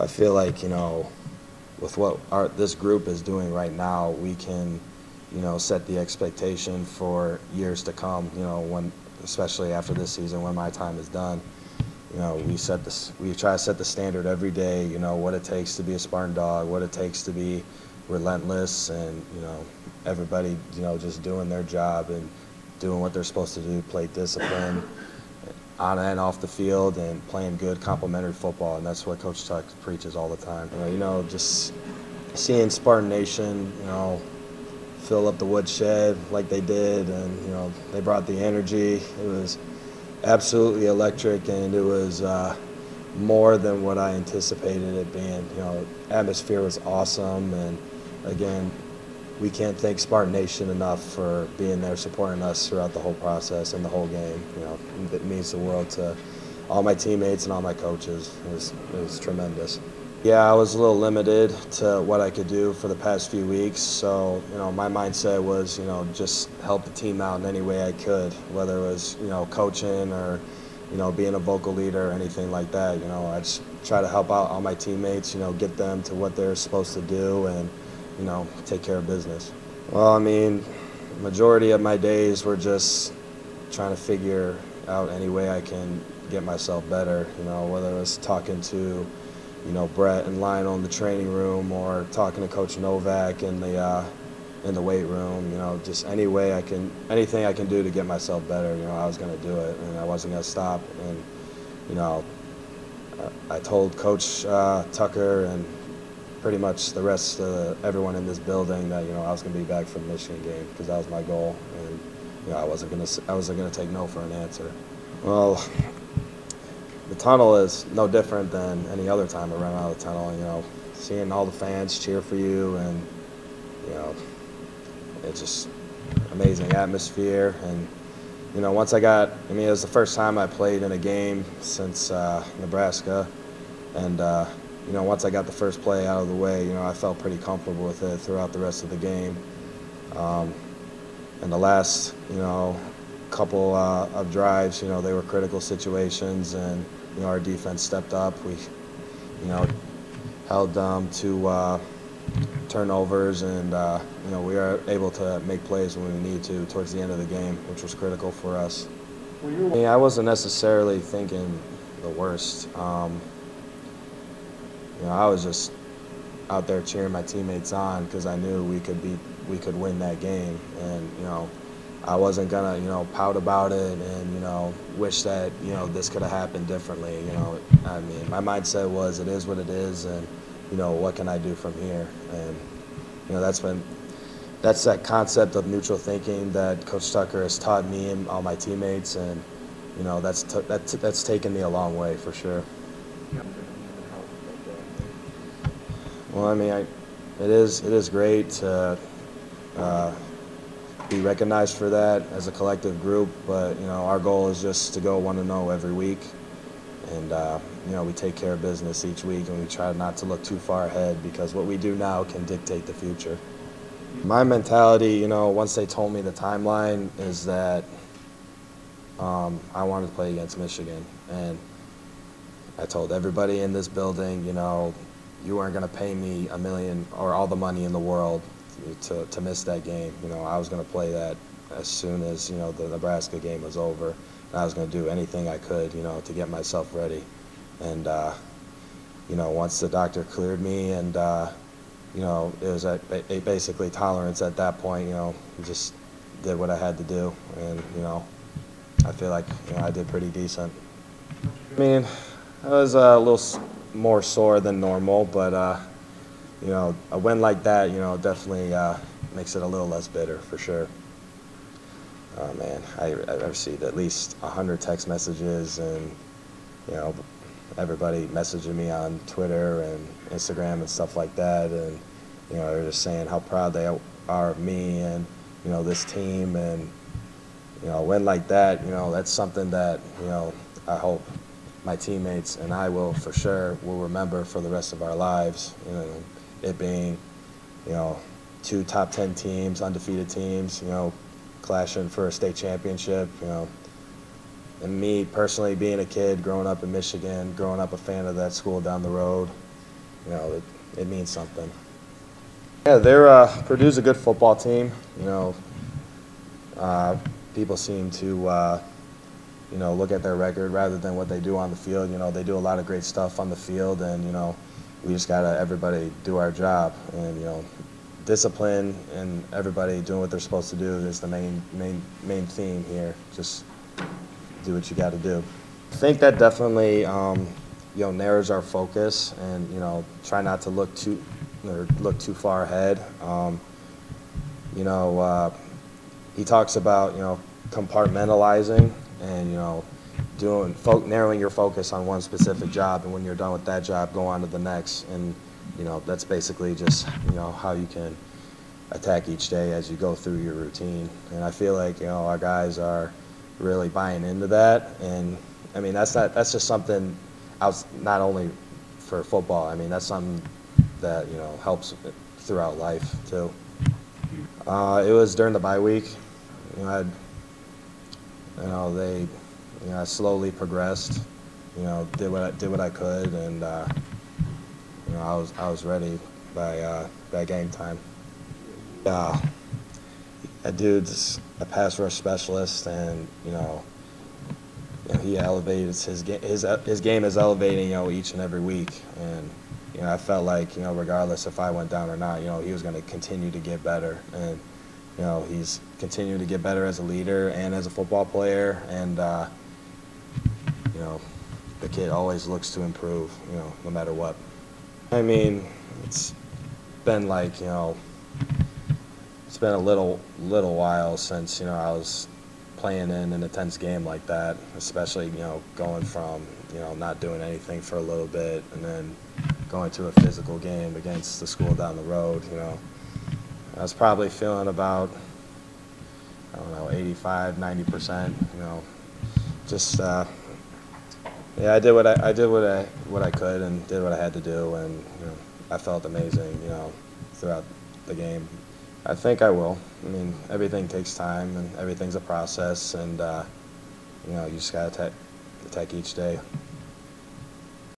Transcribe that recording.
I feel like, you know, with what our, this group is doing right now, we can, you know, set the expectation for years to come, you know, when, especially after this season, when my time is done. You know, we set this, we try to set the standard every day, you know, what it takes to be a Spartan dog, what it takes to be relentless and, you know, everybody, you know, just doing their job and doing what they're supposed to do, play discipline on and off the field and playing good complementary football. And that's what Coach Tuck preaches all the time. You know, just seeing Spartan Nation, you know, fill up the woodshed like they did and, you know, they brought the energy. It was absolutely electric and it was uh, more than what I anticipated it being. You know, atmosphere was awesome and again, we can't thank Spartan Nation enough for being there supporting us throughout the whole process and the whole game. You know, it means the world to all my teammates and all my coaches. It was, it was tremendous. Yeah, I was a little limited to what I could do for the past few weeks. So, you know, my mindset was, you know, just help the team out in any way I could, whether it was, you know, coaching or, you know, being a vocal leader or anything like that. You know, I just try to help out all my teammates, you know, get them to what they're supposed to do and, you know, take care of business. Well, I mean, majority of my days were just trying to figure out any way I can get myself better. You know, whether it was talking to, you know, Brett and Lionel in the training room, or talking to Coach Novak in the uh, in the weight room. You know, just any way I can, anything I can do to get myself better. You know, I was going to do it, and I wasn't going to stop. And you know, I told Coach uh, Tucker and pretty much the rest of everyone in this building that you know I was going to be back for the Michigan game because that was my goal, and you know I wasn't going to I wasn't going to take no for an answer. Well, the tunnel is no different than any other time I ran out of the tunnel. You know, seeing all the fans cheer for you, and you know, it's just amazing atmosphere. And you know, once I got, I mean, it was the first time I played in a game since uh, Nebraska, and. Uh, you know, once I got the first play out of the way, you know, I felt pretty comfortable with it throughout the rest of the game. Um, and the last, you know, couple uh, of drives, you know, they were critical situations, and you know, our defense stepped up. We, you know, held them to uh, turnovers, and uh, you know, we were able to make plays when we need to towards the end of the game, which was critical for us. I, mean, I wasn't necessarily thinking the worst. Um, you know, I was just out there cheering my teammates on because I knew we could be we could win that game, and you know, I wasn't gonna you know pout about it and you know wish that you know this could have happened differently. You know, I mean, my mindset was it is what it is, and you know what can I do from here, and you know that's been that's that concept of neutral thinking that Coach Tucker has taught me and all my teammates, and you know that's that's that's taken me a long way for sure. Well, I mean, I, it is it is great to uh, be recognized for that as a collective group. But you know, our goal is just to go one to zero every week, and uh, you know, we take care of business each week, and we try not to look too far ahead because what we do now can dictate the future. My mentality, you know, once they told me the timeline, is that um, I wanted to play against Michigan, and I told everybody in this building, you know, you weren't going to pay me a million or all the money in the world to, to miss that game. You know, I was going to play that as soon as, you know, the Nebraska game was over. And I was going to do anything I could, you know, to get myself ready. And, uh, you know, once the doctor cleared me and, uh, you know, it was at basically tolerance at that point, you know, just did what I had to do. And, you know, I feel like, you know, I did pretty decent. I mean, I was a little more sore than normal, but uh, you know, a win like that, you know, definitely uh, makes it a little less bitter for sure. Oh man, I, received at least hundred text messages, and you know, everybody messaging me on Twitter and Instagram and stuff like that, and you know, they're just saying how proud they are of me and you know this team, and you know, a win like that, you know, that's something that you know I hope my teammates and I will for sure will remember for the rest of our lives. You know, it being, you know, two top ten teams, undefeated teams, you know, clashing for a state championship. You know, and me personally being a kid growing up in Michigan, growing up a fan of that school down the road, you know, it, it means something. Yeah, they're uh, Purdue's a good football team. You know, uh, people seem to uh, you know look at their record rather than what they do on the field. You know, they do a lot of great stuff on the field, and you know, we just gotta everybody do our job, and you know, discipline and everybody doing what they're supposed to do is the main main main theme here. Just do what you got to do. I think that definitely um, you know narrows our focus, and you know, try not to look too or look too far ahead. Um, you know, uh, he talks about you know compartmentalizing and you know doing narrowing your focus on one specific job, and when you're done with that job, go on to the next. And you know that's basically just you know how you can attack each day as you go through your routine. And I feel like you know our guys are really buying into that. And I mean that's not that's just something outs not only for football. I mean that's something that you know helps throughout life too. Uh, it was during the bye week. You know, I'd, you know they, you know, I slowly progressed. You know, did what I, did what I could, and uh, you know, I was I was ready by uh, by game time. Uh, that dude's a pass rush specialist, and you know, you know he elevates his game. His his game is elevating, you know, each and every week, and you know, I felt like you know, regardless if I went down or not, you know, he was going to continue to get better, and you know, he's continuing to get better as a leader and as a football player, and uh, you know, the kid always looks to improve, you know, no matter what. I mean, it's been like you know, it's been a little little while since you know I was playing in an intense game like that, especially you know going from you know not doing anything for a little bit and then going to a physical game against the school down the road. You know, I was probably feeling about I don't know 85, 90 percent. You know, just uh, yeah, I did what I, I did what I what I could and did what I had to do, and you know, I felt amazing. You know, throughout the game. I think I will. I mean, everything takes time, and everything's a process, and uh, you know, you just gotta attack, attack each day.